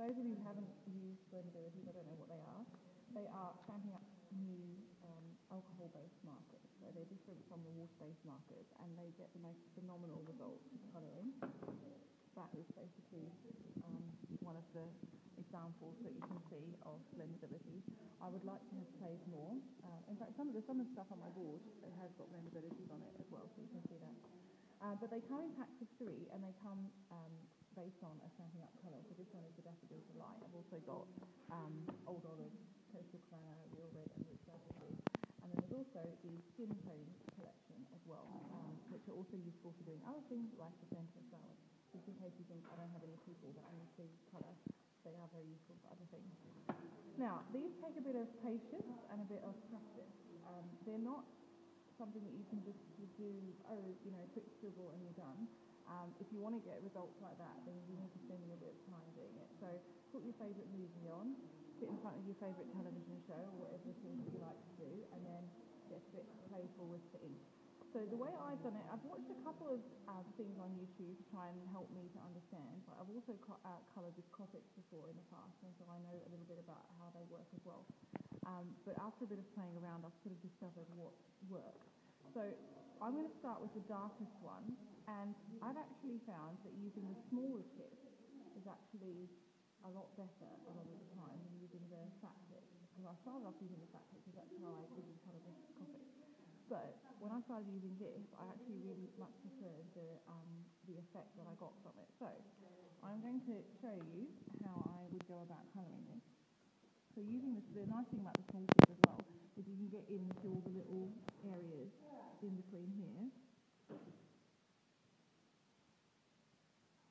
those of you who haven't used blendabilities, I don't know what they are. They are Stampin' Up new um, alcohol-based markers. So they're different from the water-based markers, and they get the most phenomenal results with colouring. That is basically um, one of the examples that you can see of blendability. I would like to have played more. Uh, in fact, some of the some of the stuff on my board it has got blendabilities on it as well, so you can see that. Uh, but they come in packs of three, and they come um, based on a Stampin' Up colour. So this one is the Daffodil Delight. I've also got um, Old Olive, Coastal Claret, Real Red, and Rich Lavender. And then there's also the Skin Tone collection as well, um, which are also useful for doing other things like the centre of flowers. Just in case you think I don't have any people that I need to colour, they are very useful for other things. Now, these take a bit of patience and a bit of practice. Um, they're not something that you can just do, oh, you know, quick scribble and you're done. Um, if you want to get results like that, then you need to spend a little bit of time doing it. So put your favourite movie on, sit in front of your favourite television show or whatever it is that you like to do, and then get a bit playful with ink. So the way I've done it, I've watched a couple of um, things on YouTube to try and help me to understand, but I've also co- uh, coloured with Copics before in the past, and so I know a little bit about how they work as well. Um, but after a bit of playing around, I've sort of discovered what works. So I'm going to start with the darkest one, and I've actually found that using the smaller tip is actually a lot better a lot of the time than using the fat tip. Because I started off using the fat tip because that's how I really colour with Copic. But when I started using this, I actually really much preferred the um, the effect that I got from it. So I'm going to show you how I would go about colouring this. So using this, the nice thing about the small tip as well is you can get into all the little areas in between here.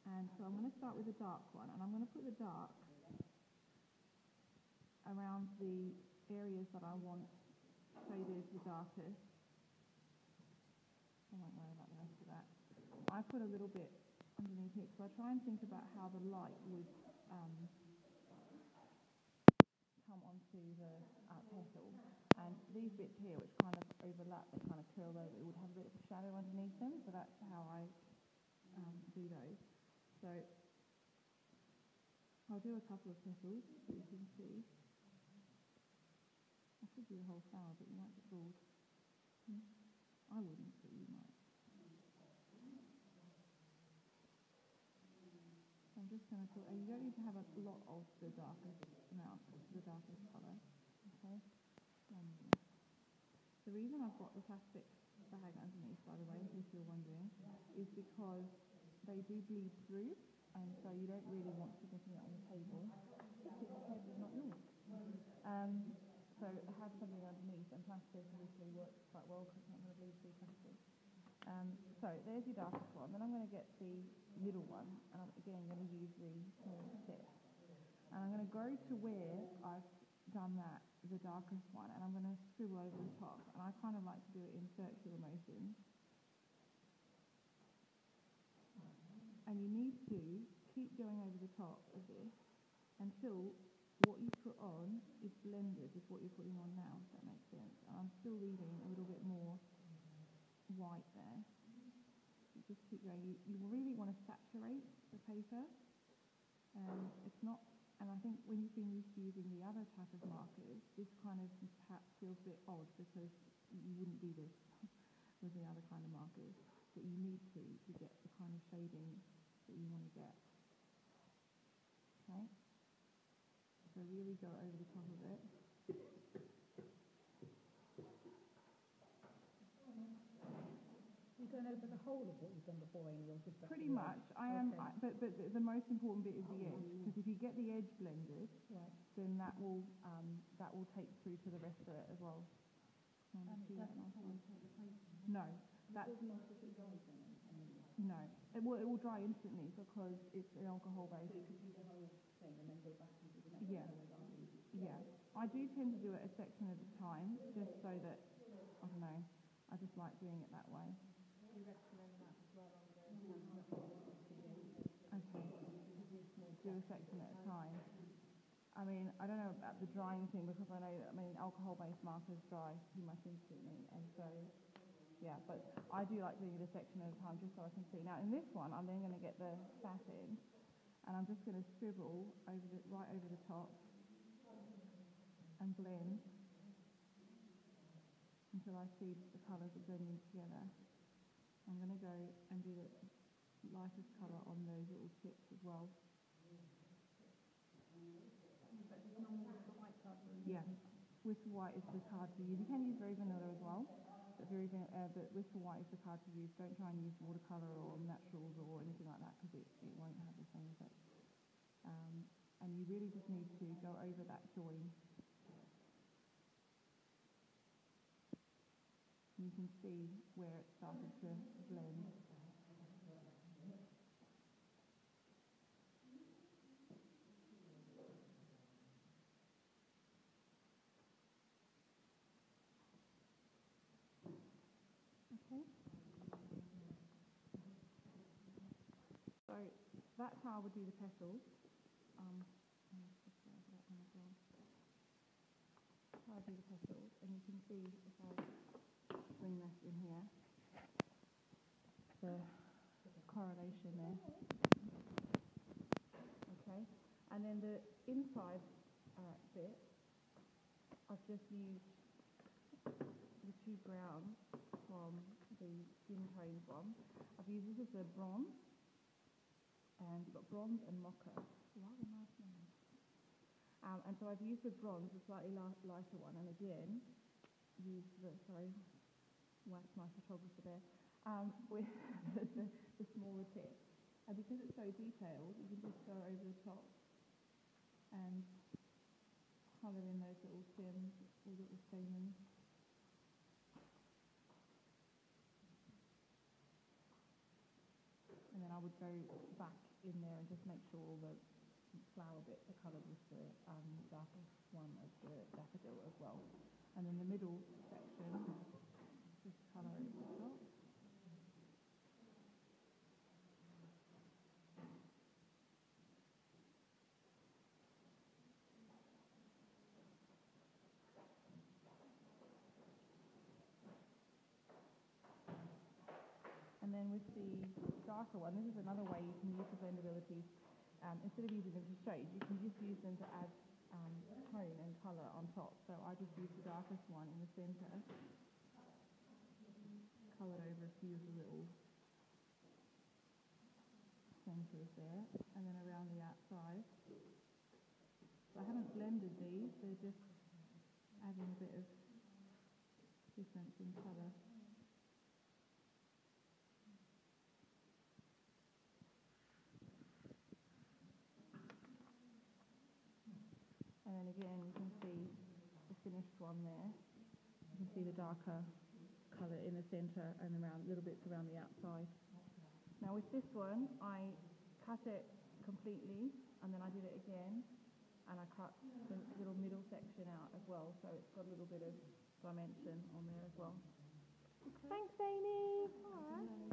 And so I'm going to start with the dark one, and I'm going to put the dark around the areas that I want shaded the darkest. I won't worry about the rest of that. I put a little bit underneath here because I try and think about how the light would um, come onto the uh, petal. And these bits here, which kind of overlap, they kind of curl over, it would have a bit of a shadow underneath them. So that's how I um, do those. So I'll do a couple of petals so you can see. I should do the whole flower, but you might get bored. Hmm? I wouldn't, but you might. So I'm just going to put, you don't need to have a lot of the darkest amount, the darkest colour. Okay? Um, the reason I've got the plastic bag underneath, by the way, if you're wondering, is because they do bleed through, and so you don't really want to get it on the table. The table is not yours. Um, so have something underneath, and plastic obviously works quite well because it's not going to bleed through plastic. Um, so there's your darkest one. Then I'm going to get the middle one, and I'm again going to use the small tip. And I'm going to go to where I've done that, the darkest one, and I'm going to scribble over the top. And I kind of like to do it in circular motions. And to keep going over the top of this until what you put on is blended with what you're putting on now, if that makes sense. And I'm still leaving a little bit more white there. You just keep going. You, you really want to saturate the paper. Um, it's not, and I think when you've been used to using the other type of markers, this kind of perhaps feels a bit odd because you wouldn't do this with the other kind of markers. But you need to to get the kind of you want to get. Okay? So really go over the top of it. You're going over the whole of what you've done before and you're just... Pretty much. I am, Okay. I, but, but the- the most important bit is the edge, because if you get the edge blended, Right. then that will, um, that will take through to the rest of it as well. Can I And just it do that nice fall one? into the paper. No, that's, It doesn't if it dries then, no. It will, it will dry instantly because it's an alcohol so base. you could do the whole thing and then go back and do the next Yeah. after. Yeah. I do tend to do it a section at a time, just so that, I don't know, I just like doing it that way. You recommend that as well on mm. Okay. Do a section at a time. I mean, I don't know about the drying thing because I know that, I mean, alcohol-based markers dry pretty much instantly, and so, yeah, but I do like doing it a section at a time just so I can see. Now, in this one, I'm then going to get the fat end, And I'm just going to scribble over the, right over the top and blend until I see the colours are blending together. I'm going to go and do the lightest colour on those little tips as well. Yeah. Whisper white is the card to use. You can use very vanilla as well, very uh, but white is the card to use. Don't try and use watercolor or naturals or anything like that because it, it won't have the same effect. Um, and you really just need to go over that join. You can see where it started to blend. Okay. So that's how I would do the petals. Um, I do the petals, and you can see if I bring this in here, the correlation there. Okay, and then the inside uh, bit, I've just used the two browns from the skin tones one. I've used this as a bronze, and got bronze and mocha. Rather nice name. Um, and so I've used the bronze, the slightly li- lighter one, and again, use the, sorry, whacked my photographer there, um, with the, the, the smaller tip. And because it's so detailed, you can just go over the top and colour in those little stems or little stamens. And then I would go back in there and just make sure all the flower bits are coloured with the um, one of the daffodil as well. And then the middle section, just colour over the top. And then with the darker one, this is another way you can use the blendability. Um, instead of using them to shade, you can just use them to add um, tone and colour on top. So I just use the darkest one in the centre, coloured over a few of the little centres there, and then around the outside. So I haven't blended these, they're just adding a bit of difference in colour. And again, you can see the finished one there. You can see the darker colour in the centre and around little bits around the outside. Now with this one, I cut it completely and then I did it again and I cut the little middle section out as well so it's got a little bit of dimension on there as well. Thanks Amy!